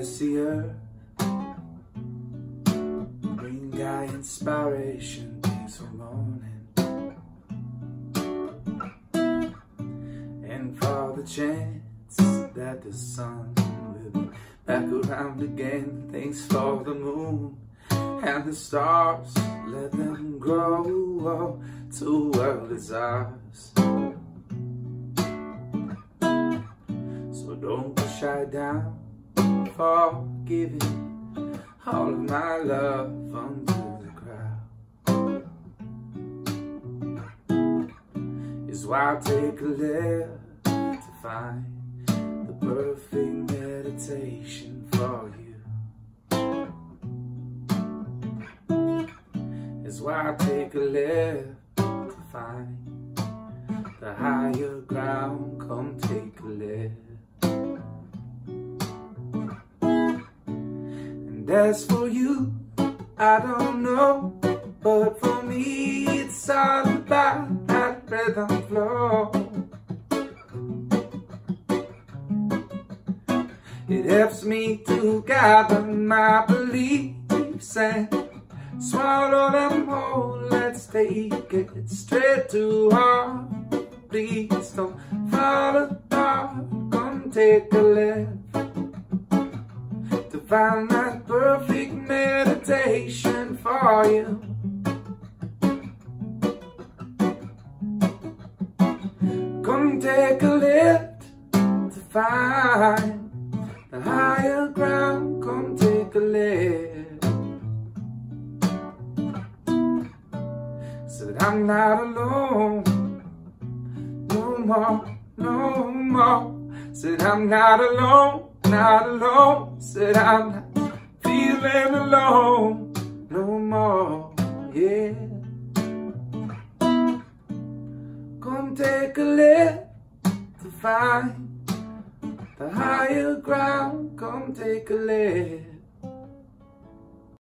messier. Green guy inspiration for morning. And for the chance that the sun will be back around again. Thanks for the moon and the stars. Let them grow to world is ours. So don't shy down for giving all of my love unto the crowd. Is why I take a left to find the perfect meditation for you. Is why I take a left to find the higher ground. Come take a left. As for you, I don't know, but for me it's all about that rhythm flow. It helps me to gather my beliefs and swallow them whole. Let's take it straight to heart. Please don't fall apart. Come take a left to find that perfect meditation for you. Come take a lift to find the higher ground. Come take a lift. Said I'm not alone no more, no more. Said I'm not alone, not alone. Said I'm not feeling alone no more, yeah. Come take a lift to find the higher ground. Come take a lift.